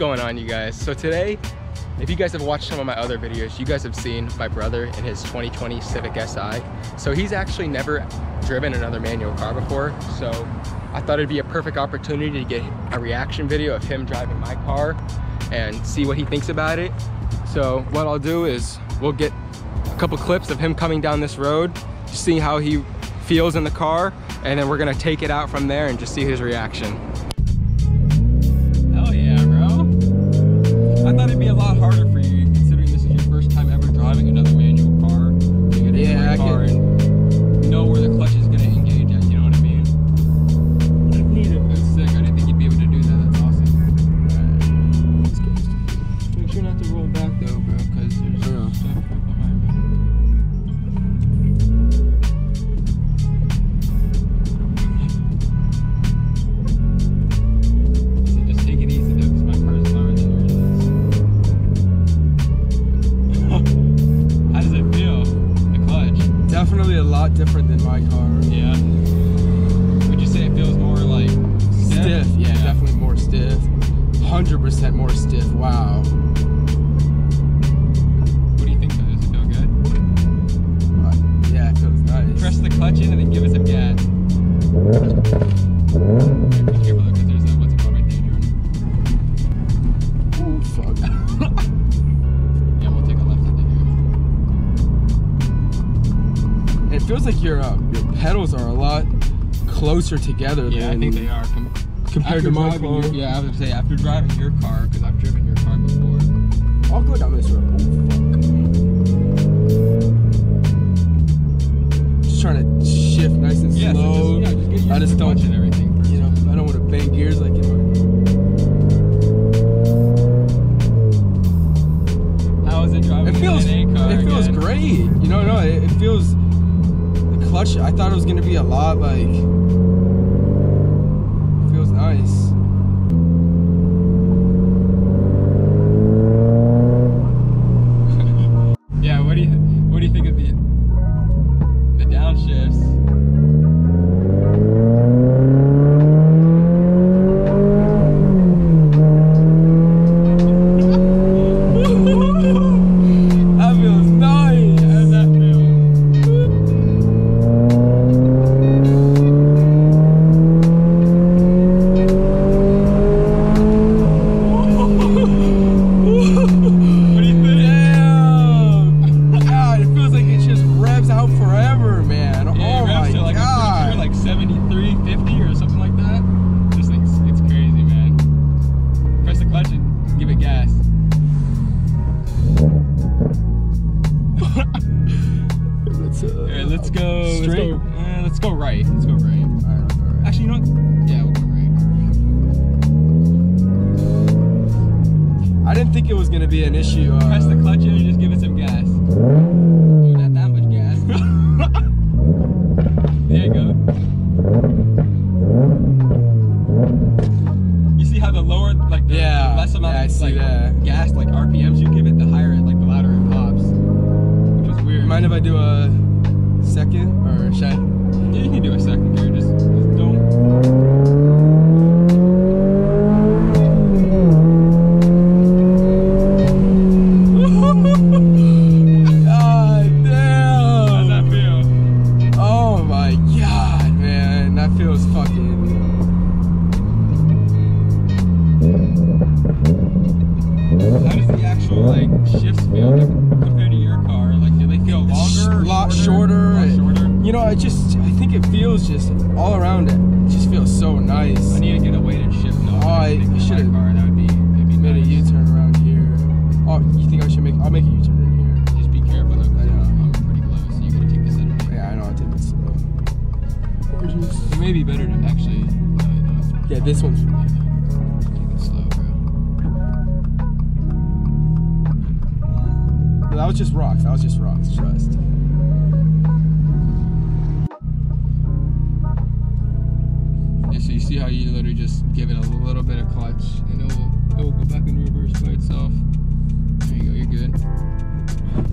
going on you guys? So today, if you guys have watched some of my other videos, you guys have seen my brother in his 2020 Civic Si. So he's actually never driven another manual car before. So I thought it'd be a perfect opportunity to get a reaction video of him driving my car and see what he thinks about it. So what I'll do is we'll get a couple clips of him coming down this road, see how he feels in the car, and then we're gonna take it out from there and just see his reaction. closer together. Yeah, than, I think they are. Com compared to my car. Yeah, I would say after driving your car because I've driven your car before. I'll go down this road. what do you what do you think of the This one's That was just rocks. That was just rocks. Trust. Yeah, so you see how you literally just give it a little bit of clutch and it will, it will go back in reverse by itself. There you go. You're good.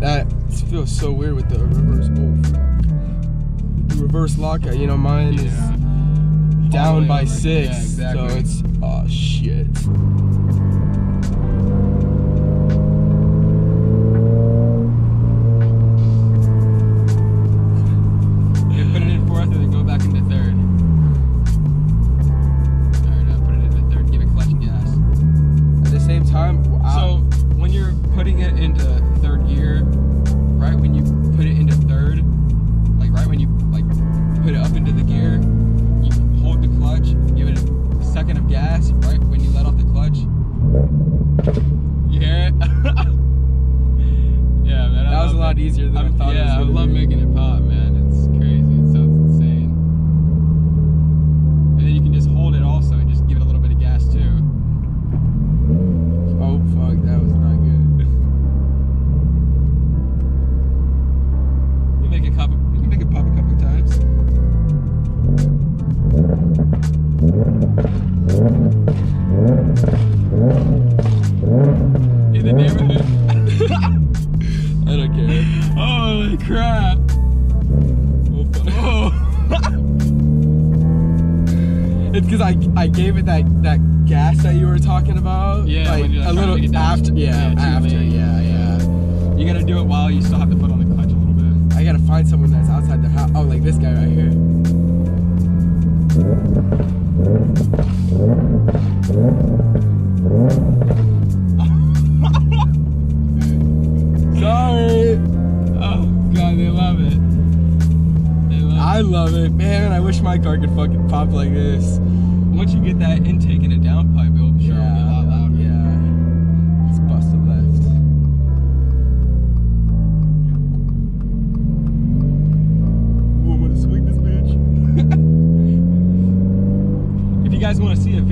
That feels so weird with the reverse. Oh, fuck. The reverse lockout. Uh, you know, mine yeah. is down by six. Yeah, exactly. So it's, oh shit. Talking about. Yeah, like a little after. Yeah, Yeah, after. late. Yeah, yeah. You gotta do it while you still have the foot on the clutch a little bit. I gotta find someone that's outside their house. Oh, like this guy right here. Sorry. Oh god, they love it. They love I love it, man. I wish my car could fucking pop like this. Once you get that intake and a downpipe,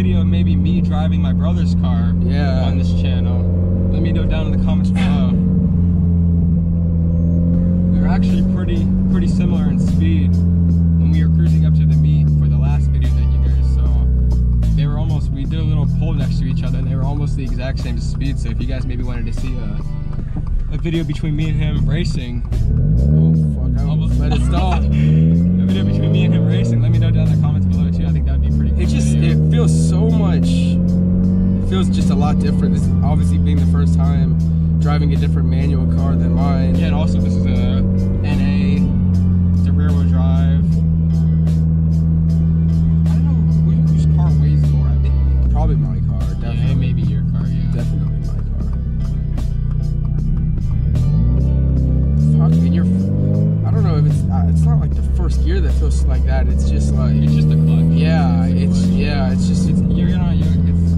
video of maybe me driving my brother's car Yeah. on this channel, let me know down in the comments below. They're actually pretty pretty similar in speed when we were cruising up to the meet for the last video that you guys saw. They were almost we did a little pull next to each other and they were almost the exact same speed. So if you guys maybe wanted to see a a video between me and him racing, Oh fuck! I almost let it stop. a video between me and him racing, let me know down in the comments below too. I think that would be pretty cool. It just feels so much. It feels just a lot different. This obviously being the first time driving a different manual car than mine. Yeah, and also this is a NA. It's a rear wheel drive. I don't know whose car weighs more. I think Probably my gear like that. It's just like. It's just the clutch. Yeah, the it's clutch. yeah, it's just. It's you're not you. It's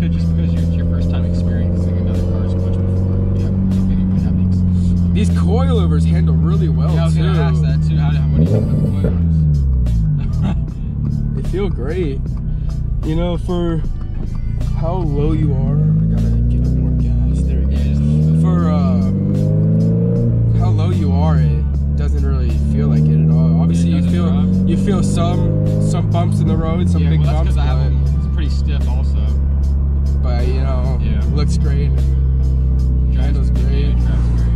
could just because you're, it's your first time experiencing another car's clutch before. You haven't you have ex- These coilovers handle really well yeah, I was too. gonna ask that too. How, how what do you think about the coilovers? They feel great. You know, for how low you are. I gotta give it more gas. There yeah, just a little bit. For um, how low you are, it some some bumps in the road, some yeah, big well, bumps, because I have but. It's pretty stiff also. but you know, Yeah. looks great. Handles great. it drives great.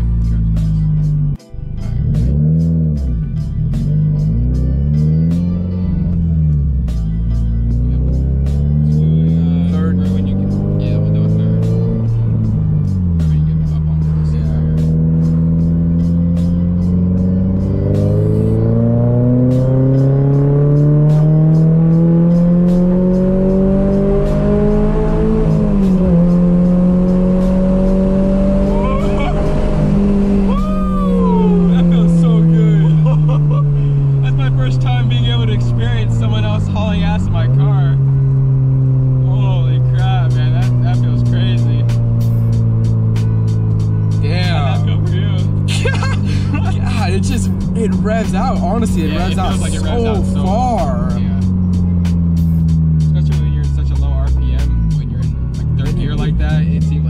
Just it revs out. Honestly, it Yeah, revs it out like it so revs out so far. Yeah. Especially when you're in such a low RPM, when you're in like third gear like that, it seems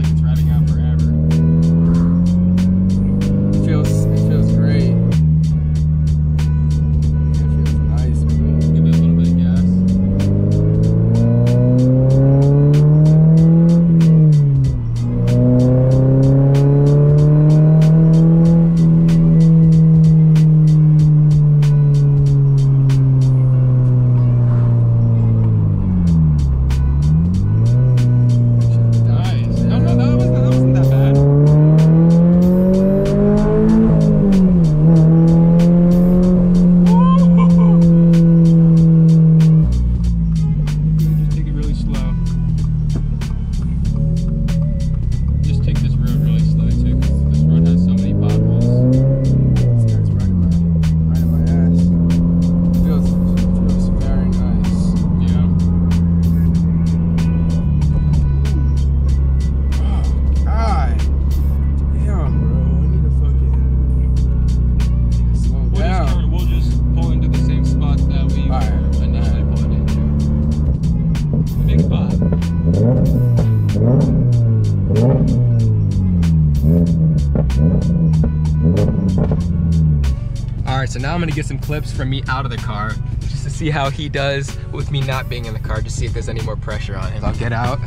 right, so now I'm gonna get some clips from me out of the car just to see how he does with me not being in the car, just see if there's any more pressure on him. I'll get out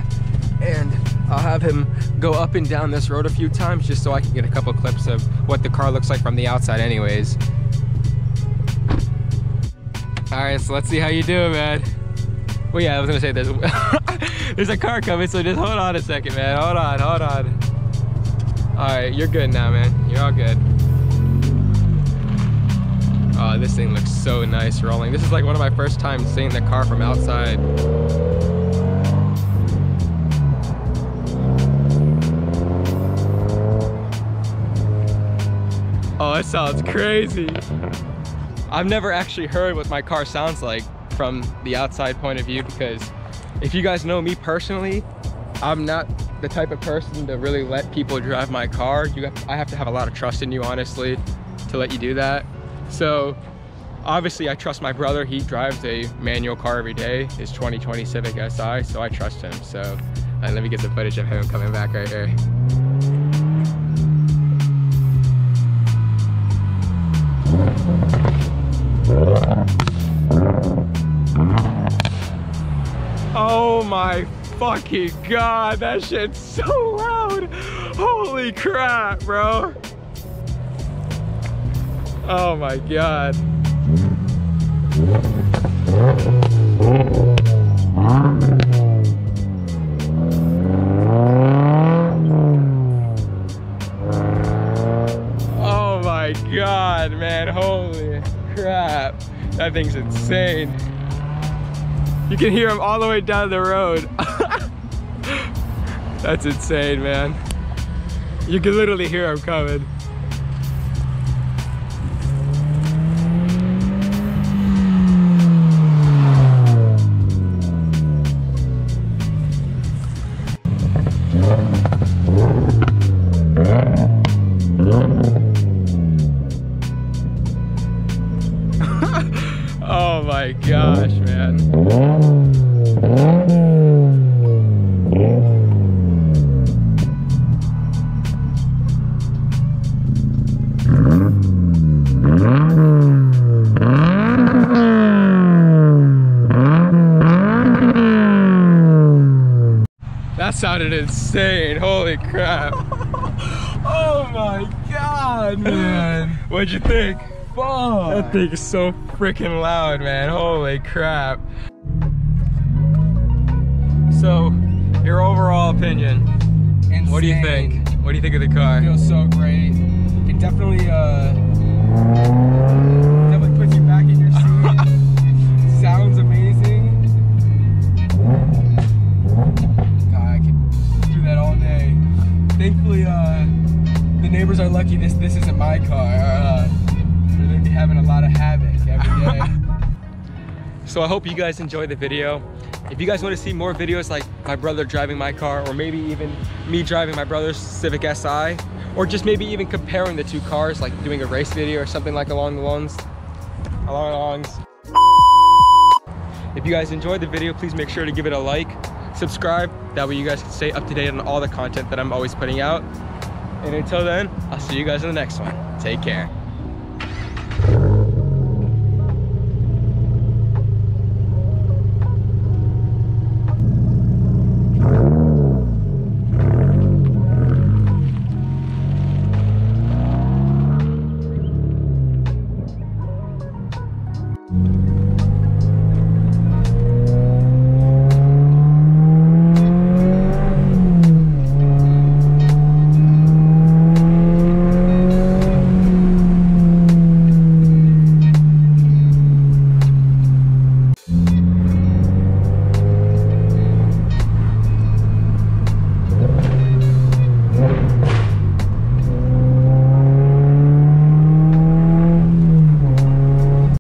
and I'll have him go up and down this road a few times just so I can get a couple clips of what the car looks like from the outside anyways. All right, so let's see how you do, man. Well, yeah, I was gonna say there's, there's a car coming, so just hold on a second, man. Hold on, hold on. All right, you're good now, man. You're all good. This thing looks so nice rolling. This is like one of my first times seeing the car from outside. Oh, it sounds crazy. I've never actually heard what my car sounds like from the outside point of view because if you guys know me personally, I'm not the type of person to really let people drive my car. You have, I have to have a lot of trust in you, honestly, to let you do that. So obviously I trust my brother. He drives a manual car every day, his 2020 Civic Si, so I trust him. So uh, let me get the footage of him coming back right here. Oh my fucking god, that shit's so loud. Holy crap, bro. Oh my god. Oh my god, man. Holy crap. That thing's insane. You can hear him all the way down the road. That's insane, man. You can literally hear him coming. Sounded insane. Holy crap. Oh my god, man. What'd you think? Fuck. That thing is so freaking loud, man. Holy crap. So, your overall opinion. Insane. What do you think? What do you think of the car? It feels so great. It definitely uh definitely I hope you guys enjoyed the video. If you guys want to see more videos like my brother driving my car or maybe even me driving my brother's Civic Si or just maybe even comparing the two cars like doing a race video or something like along the lines along the lines. If you guys enjoyed the video, please make sure to give it a like, subscribe. That way you guys can stay up to date on all the content that I'm always putting out. And until then, I'll see you guys in the next one. Take care.